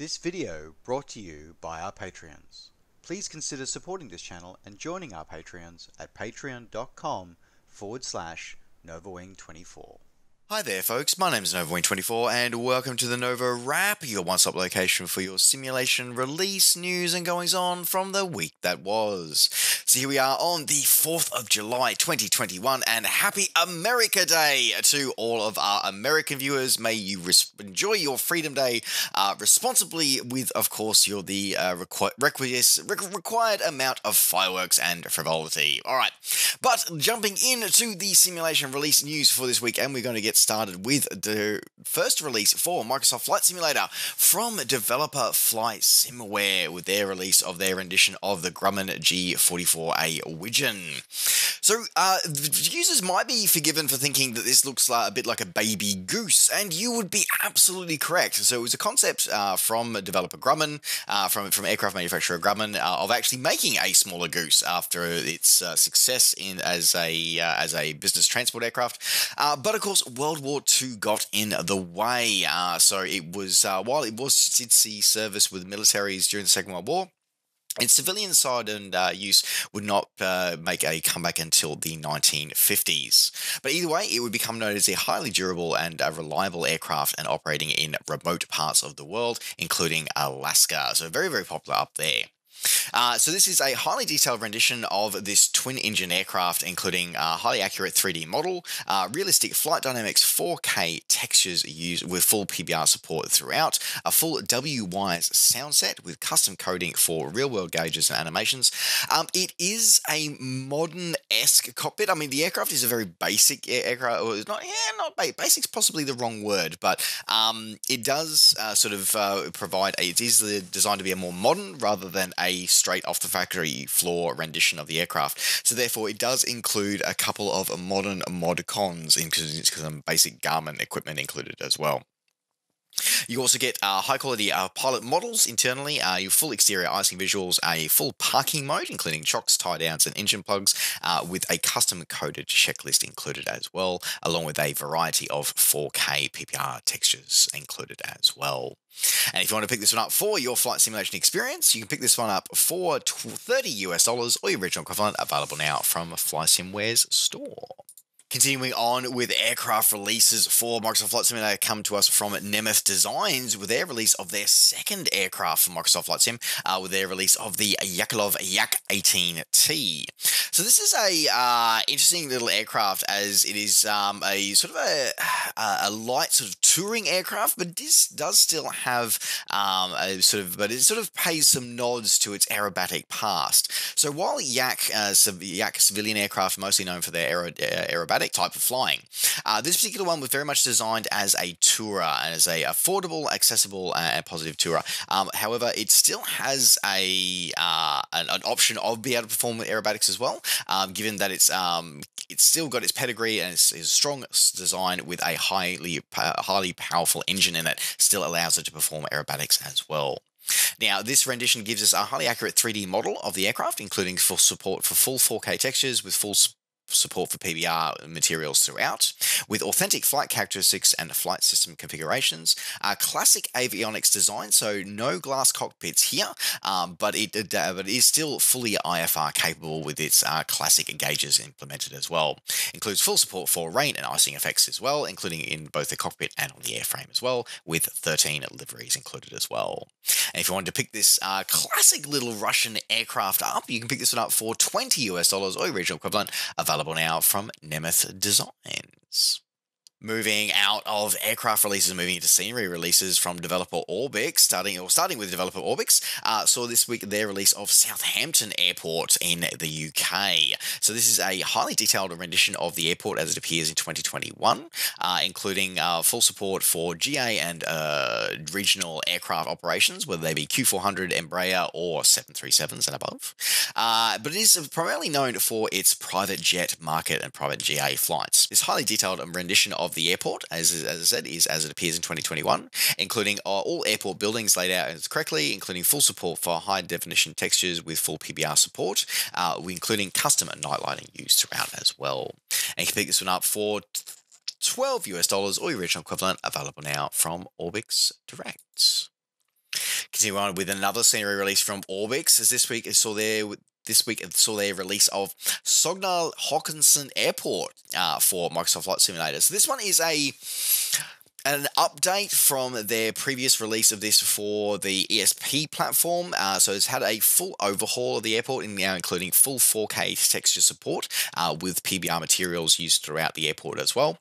This video brought to you by our Patreons. Please consider supporting this channel and joining our Patreons at patreon.com forward slash NovaWing24. Hi there, folks. My name is NovaWing24, and welcome to the Nova Wrap, your one stop location for your simulation release news and goings on from the week that was. So, here we are on the 4th of July 2021, and happy America Day to all of our American viewers. May you res- enjoy your Freedom Day uh, responsibly, with, of course, your the uh, requ- required amount of fireworks and frivolity. All right, but jumping into the simulation release news for this week, and we're going to get started with the first release for Microsoft Flight Simulator from developer FlySimware with their release of their rendition of the Grumman G44A Widgeon. So, uh, users might be forgiven for thinking that this looks like a bit like a baby goose, and you would be absolutely correct. So, it was a concept uh, from developer Grumman, uh, from from aircraft manufacturer Grumman, uh, of actually making a smaller goose after its uh, success in as a uh, as a business transport aircraft. but of course, World War II got in the way. so, it was while it was did see service with militaries during the Second World War. Its civilian side and uh, use would not uh, make a comeback until the 1950s. But either way, it would become known as a highly durable and uh, reliable aircraft and operating in remote parts of the world, including Alaska. So, very, very popular up there. Uh, so this is a highly detailed rendition of this twin-engine aircraft, including a highly accurate 3D model, uh, realistic flight dynamics 4K textures used with full PBR support throughout, a full Wwise sound set with custom coding for real-world gauges and animations. Um, it is a modern-esque cockpit. I mean, the aircraft is a very basic aircraft. Or not, yeah, not ba- basic's possibly the wrong word, but um, it does uh, sort of uh, provide. A, it is designed to be a more modern rather than a straight off the factory floor rendition of the aircraft. So therefore, it does include a couple of modern mod cons, including some basic Garmin equipment included as well. You also get uh, high quality uh, pilot models internally, uh, your full exterior icing visuals, a full parking mode, including chocks, tie downs, and engine plugs, uh, with a custom coded checklist included as well, along with a variety of 4K PBR textures included as well. And if you want to pick this one up for your flight simulation experience, you can pick this one up for 30 US dollars or your original equivalent, available now from FlySimware's store. Continuing on with aircraft releases for Microsoft Flight Simulator come to us from Nemeth Designs with their release of their second aircraft for Microsoft Flight Sim uh, with their release of the Yakolov Yak 18T. So this is a uh, interesting little aircraft as it is um, a sort of a, a light sort of touring aircraft, but this does still have um, a sort of, but it sort of pays some nods to its aerobatic past. So while Yak, uh, Yak civilian aircraft, mostly known for their aero, uh, aerobatic type of flying. Uh, this particular one was very much designed as a tourer, as a affordable, accessible, and positive tourer. Um, however, it still has a uh, an, an, option of being able to perform with aerobatics as well, um, given that it's um, it's still got its pedigree and it's, it's a strong design with a highly highly powerful engine in it. Still allows it to perform aerobatics as well. Now, this rendition gives us a highly accurate 3D model of the aircraft, including full support for full 4K textures with full support for PBR materials throughout, with authentic flight characteristics and flight system configurations. Uh, classic avionics design, so no glass cockpits here, um, but it uh, but it is still fully IFR capable with its uh, classic gauges implemented as well. Includes full support for rain and icing effects as well, including in both the cockpit and on the airframe as well, with 13 liveries included as well. And if you wanted to pick this uh, classic little Russian aircraft up, you can pick this one up for 20 US dollars or regional equivalent, available now from Nemeth Designs. Moving out of aircraft releases, moving into scenery releases from developer Orbx, starting or starting with developer Orbx, uh, saw this week their release of Southampton Airport in the UK. So this is a highly detailed rendition of the airport as it appears in 2021, uh, including uh, full support for GA and uh, regional aircraft operations, whether they be Q400, Embraer, or 737s and above. Uh, but it is primarily known for its private jet market and private GA flights. This highly detailed rendition of of the airport, as, as I said, is as it appears in 2021, including uh, all airport buildings laid out correctly, including full support for high definition textures with full PBR support, uh, including custom night lighting used throughout as well. And you can pick this one up for 12 US dollars or your original equivalent, available now from Orbx Direct. Continue on with another scenery release from Orbx, as this week it saw their this week saw their release of Sogndal Haukåsen Airport uh, for Microsoft Flight Simulator. So this one is a an update from their previous release of this for the ESP platform. Uh, so it's had a full overhaul of the airport, in now including full 4K texture support uh, with PBR materials used throughout the airport as well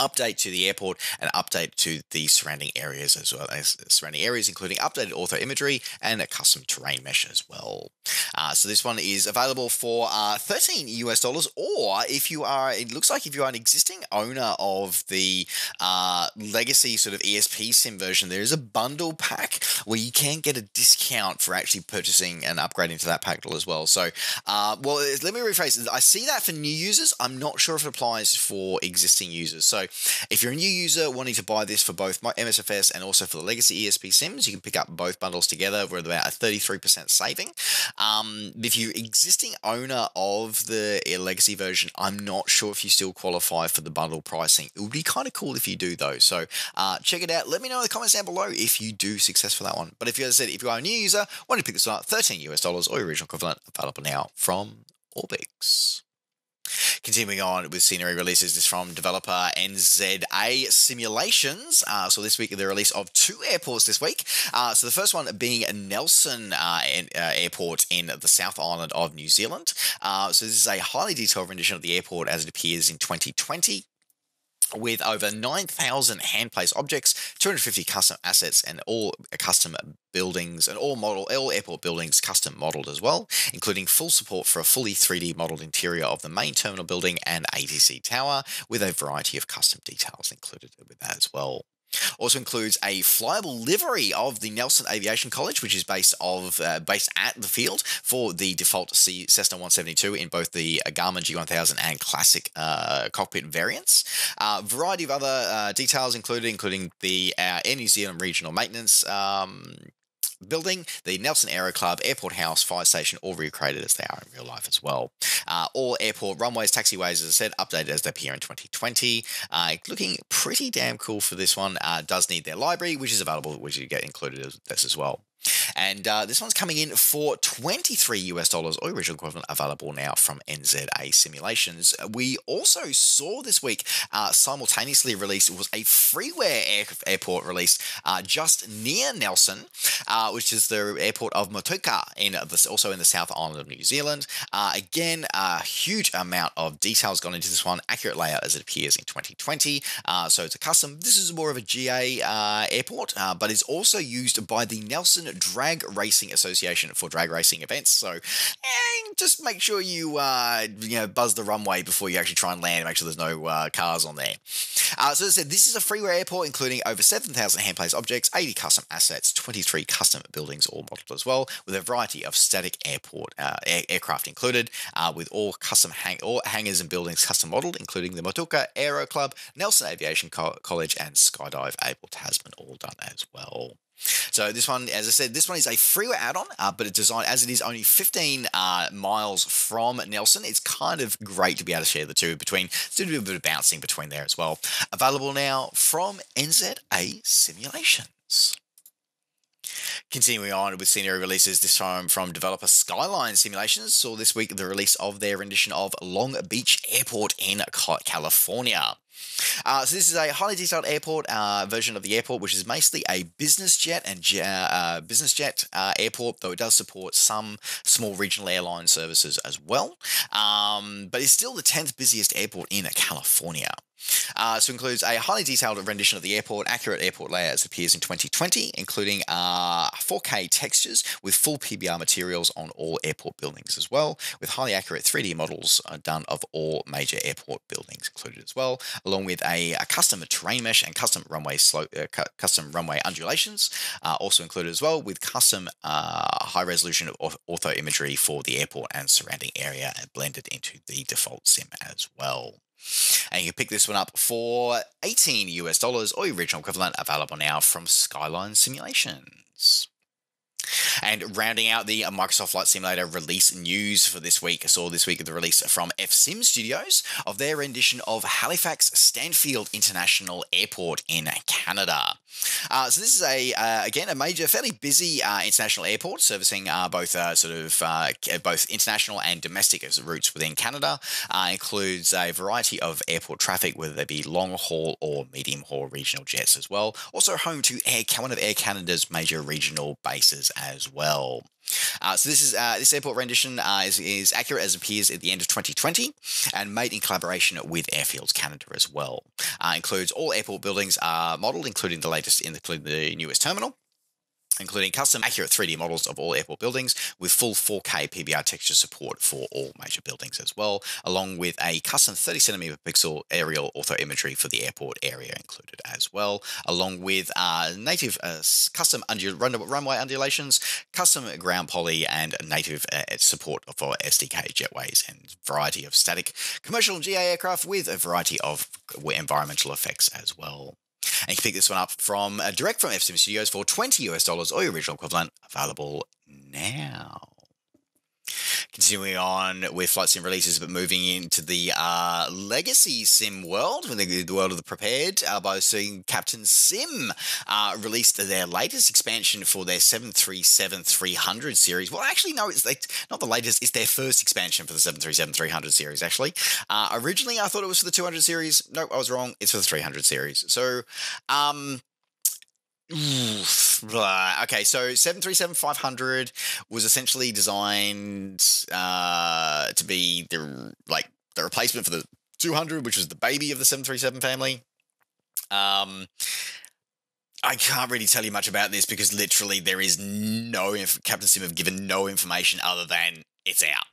update to the airport and update to the surrounding areas as well as surrounding areas, including updated ortho imagery and a custom terrain mesh as well. Uh, so this one is available for uh, 13 US dollars, or if you are, it looks like if you are an existing owner of the uh, legacy sort of ESP sim version, there is a bundle pack where you can get a discount for actually purchasing and upgrading to that pack as well. So, uh, well, let me rephrase. I see that for new users. I'm not sure if it applies for existing users. So if you're a new user wanting to buy this for both my MSFS and also for the legacy ESP Sims, you can pick up both bundles together with about a 33% saving. Um, if you're existing owner of the legacy version, I'm not sure if you still qualify for the bundle pricing. It would be kind of cool if you do though. So uh, check it out. Let me know in the comments down below if you do success for that one. But if you as I said, if you are a new user, want to pick this one up, 13 US dollars or your original equivalent available now from Orbx. Continuing on with scenery releases, this from developer NZA Simulations. Uh, so this week, the release of two airports this week. Uh, so the first one being Nelson uh, uh Airport in the South Island of New Zealand. Uh, so this is a highly detailed rendition of the airport as it appears in 2020 with over 9,000 hand placed objects, 250 custom assets, and all custom buildings, and all model all airport buildings custom modeled as well, including full support for a fully 3D modeled interior of the main terminal building and ATC tower, with a variety of custom details included with that as well. Also includes a flyable livery of the Nelson Aviation College, which is based of uh, based at the field for the default C Cessna 172 in both the Garmin G1000 and Classic uh, cockpit variants. A uh, variety of other uh, details included, including the uh, Air New Zealand Regional Maintenance um, building, the Nelson Aero Club, Airport House, Fire Station, all recreated as they are in real life as well. Uh, all airport runways, taxiways, as I said, updated as they appear in 2020. Uh, looking pretty damn cool for this one. Uh, does need their library, which is available, which you get included as this as well. And uh, this one's coming in for 23 US dollars, or original equivalent, available now from NZA Simulations. We also saw this week uh, simultaneously released, was a freeware air, airport released uh, just near Nelson, uh, which is the airport of Motueka, in the, also in the South Island of New Zealand. Uh, again, a huge amount of details gone into this one, accurate layout as it appears in 2020. Uh, so it's a custom, this is more of a GA airport, but it's also used by the Nelson Drag Racing Association for drag racing events. So just make sure you uh, you know buzz the runway before you actually try and land. Make sure there's no uh, cars on there. Uh, so as I said, this is a freeware airport including over 7,000 hand placed objects, 80 custom assets, 23 custom buildings all modeled as well, with a variety of static airport uh, air- aircraft included, uh, with all custom hang- all hangars and buildings custom modeled, including the Motueka Aero Club, Nelson Aviation Co- College, and Skydive Abel Tasman, all done as well. So this one, as I said, this one is a freeware add-on, uh, but it's designed as it is only 15 uh, miles from Nelson. It's kind of great to be able to share the two between, do a bit of bouncing between there as well. Available now from NZA Simulations. Continuing on with scenery releases, this time from developer Skyline Simulations, saw this week the release of their rendition of Long Beach Airport in California. Uh, so this is a highly detailed airport uh, version of the airport, which is mostly a business jet and uh, business jet uh, airport, though it does support some small regional airline services as well. Um, but it's still the 10th busiest airport in California. Uh, so includes a highly detailed rendition of the airport, accurate airport layouts appears in 2020, including uh, 4K textures with full PBR materials on all airport buildings as well, with highly accurate 3D models uh, done of all major airport buildings included as well, along with a, a custom terrain mesh and custom runway slope, uh, custom runway undulations, uh, also included as well, with custom uh, high resolution ortho imagery for the airport and surrounding area and blended into the default sim as well. And you can pick this one up for 18 US dollars or your original equivalent available now from Skyline Simulations. And rounding out the Microsoft Flight Simulator release news for this week, I saw this week the release from FSim Studios of their rendition of Halifax Stanfield International Airport in Canada. Uh, so this is a uh, again a major, fairly busy uh, international airport servicing uh, both uh, sort of uh, both international and domestic routes within Canada. includes a variety of airport traffic, whether they be long haul or medium haul regional jets as well. Also home to Air one of Air Canada's major regional bases as well. Uh, so this is uh, this airport rendition uh, is, is accurate as appears at the end of 2020 and made in collaboration with Airfields Canada as well. Uh, includes all airport buildings are modelled, including the latest, including the newest terminal including custom accurate 3D models of all airport buildings with full 4K PBR texture support for all major buildings as well, along with a custom 30 centimeter pixel aerial ortho imagery for the airport area included as well, along with uh, native uh, custom runway undulations, custom ground poly, and native uh, support for SDK jetways and variety of static commercial GA aircraft with a variety of environmental effects as well. And you can pick this one up from uh, direct from FSim Studios for 20 US dollars or your original equivalent, available now. Continuing on with flight sim releases, but moving into the uh, legacy sim world, the, the world of the Prepar3D, uh, by seeing Captain Sim uh, released their latest expansion for their 737-300 series. Well, actually, no, it's like, not the latest, it's their first expansion for the 737-300 series, actually. Uh, originally, I thought it was for the 200 series. No, I was wrong. It's for the 300 series. So, um, okay, so 737-500 was essentially designed uh, to be the like the replacement for the 200, which was the baby of the 737 family. Um, I can't really tell you much about this because literally there is no inf- Captain Sim have given no information other than it's out.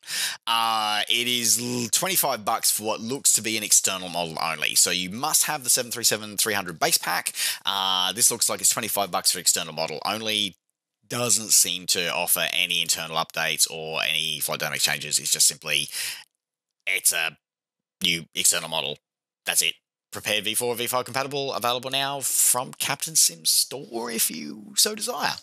Uh, it is 25 bucks for what looks to be an external model only. So you must have the 737-300 base pack. Uh, this looks like it's 25 bucks for external model only. Doesn't seem to offer any internal updates or any flight dynamics changes. It's just simply, it's a new external model. That's it Prepar3D V4 V5 compatible available now from Captain Sim store if you so desire.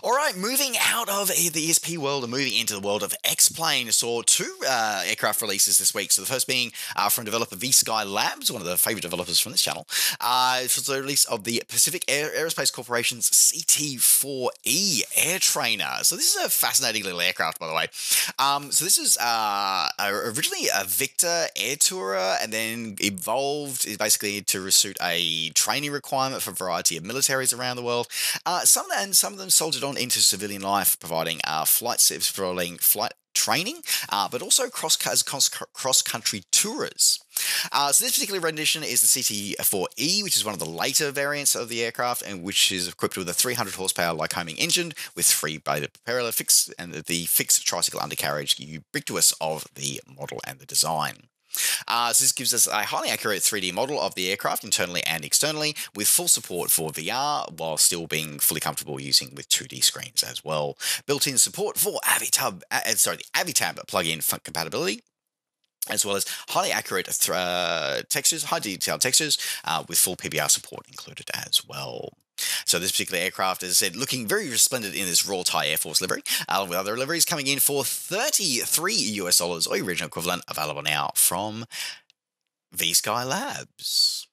All right, moving out of the ESP world and moving into the world of X-Plane. Saw two uh, aircraft releases this week. So the first being uh, from developer V-Sky Labs, one of the favorite developers from this channel, uh, for the release of the Pacific Air- Aerospace Corporation's CT-4E Air Trainer. So this is a fascinating little aircraft, by the way. Um, so this is uh, originally a Victor Air Tourer and then evolved basically to suit a training requirement for a variety of militaries around the world. Uh, some and some of them soldiered on into civilian life, providing uh, flight providing flight training, uh, but also cross cross country tours. Uh, so this particular rendition is the CT4E, which is one of the later variants of the aircraft, and which is equipped with a 300 horsepower Lycoming engine with three bladed propeller fix and the fixed tricycle undercarriage ubiquitous of the model and the design. Uh, so this gives us a highly accurate 3D model of the aircraft internally and externally with full support for VR while still being fully comfortable using with 2D screens as well. Built-in support for Avitab, uh, sorry, the Avitab plug-in compatibility as well as highly accurate uh, textures, high detailed textures uh, with full PBR support included as well. So this particular aircraft, as I said, looking very resplendent in this Royal Thai Air Force livery, along with other liveries coming in for 33 US dollars or original equivalent, available now from V-Sky Labs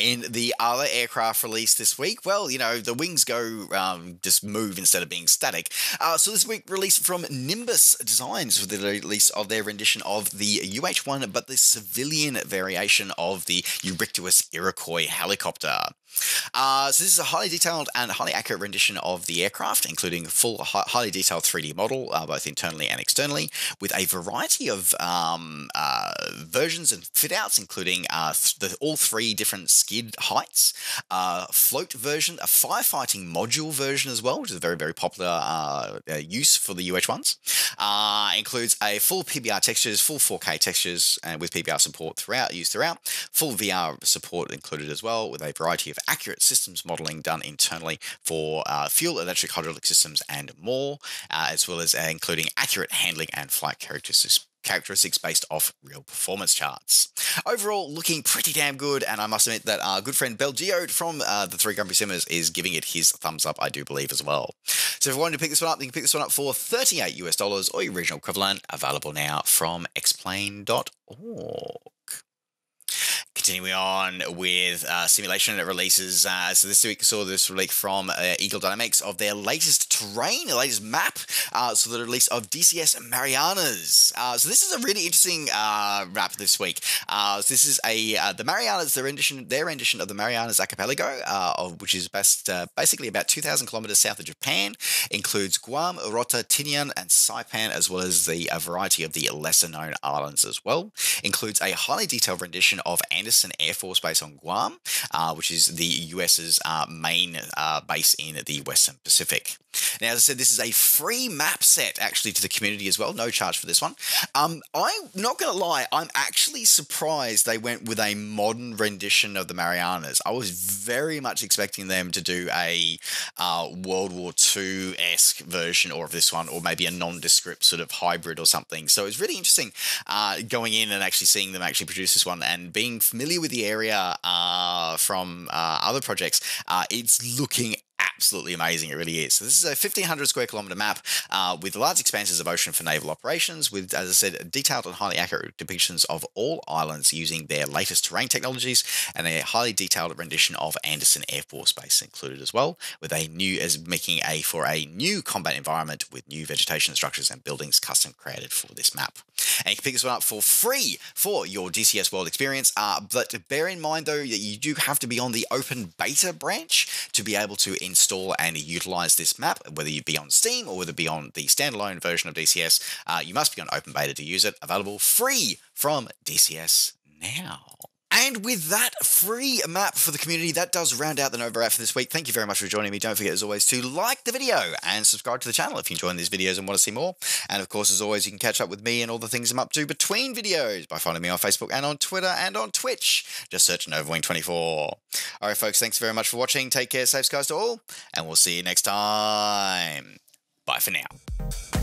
in the other aircraft released this week, well, you know, the wings go um, just move instead of being static. Uh, so this week, released from Nimbus Designs for the release of their rendition of the UH-1, but the civilian variation of the ubiquitous Iroquois helicopter. Uh, so this is a highly detailed and highly accurate rendition of the aircraft, including a full highly detailed 3D model, uh, both internally and externally, with a variety of um, uh, versions and fit-outs, including uh, th- the, all three different skid heights, uh, float version, a firefighting module version as well, which is a very, very popular uh, use for the UH-1s. includes a full PBR textures, full 4K textures, and with PBR support throughout, used throughout, full VR support included as well, with a variety of accurate systems modeling done internally for uh, fuel, electric, hydraulic systems, and more, uh, as well as uh, including accurate handling and flight characteristics characteristics based off real performance charts. Overall, looking pretty damn good, and I must admit that our good friend Belgio from uh, the Three Grumpy Simmers is giving it his thumbs up, I do believe, as well. So if you wanted to pick this one up, you can pick this one up for 38 US dollars or your regional equivalent, available now from xplane.org. continuing on with uh, simulation releases. Uh, so this week saw this release from uh, Eagle Dynamics of their latest terrain, the latest map. Uh, so the release of DCS Marianas. Uh, so this is a really interesting uh, map this week. so this is a the Marianas, their rendition, their rendition of the Marianas Archipelago, of, which is best basically about 2,000 kilometers south of Japan. Includes Guam, Rota, Tinian, and Saipan, as well as the variety of the lesser known islands as well. Includes a highly detailed rendition of Andersen Air Force Base on Guam, uh, which is the US's uh, main uh, base in the Western Pacific. Now, as I said, this is a free map set actually to the community as well. No charge for this one. Um, I'm not going to lie, I'm actually surprised they went with a modern rendition of the Marianas. I was very much expecting them to do a uh, World War II esque version or of this one, or maybe a nondescript sort of hybrid or something. So it's really interesting uh, going in and actually seeing them actually produce this one and being familiar with the area uh, from uh, other projects. Uh, it's looking absolutely amazing. It really is. So this is a 1500 square kilometer map uh, with large expanses of ocean for naval operations, with, as I said, detailed and highly accurate depictions of all islands using their latest terrain technologies, and a highly detailed rendition of Andersen Air Force Base included as well, with a new as making a for a new combat environment with new vegetation structures and buildings custom created for this map. And you can pick this one up for free for your DCS World experience. Uh, but bear in mind though that you do have to be on the open beta branch to be able to install install and utilize this map, whether you be on Steam or whether it be on the standalone version of DCS. Uh, you must be on open beta to use it. Available free from DCS now. And with that free map for the community, that does round out the Nova Wrap for this week. Thank you very much for joining me. Don't forget, as always, to like the video and subscribe to the channel if you're enjoying these videos and want to see more. And of course, as always, you can catch up with me and all the things I'm up to between videos by following me on Facebook and on Twitter and on Twitch. Just search NovaWing24. All right, folks, thanks very much for watching. Take care, safe skies to all, and we'll see you next time. Bye for now.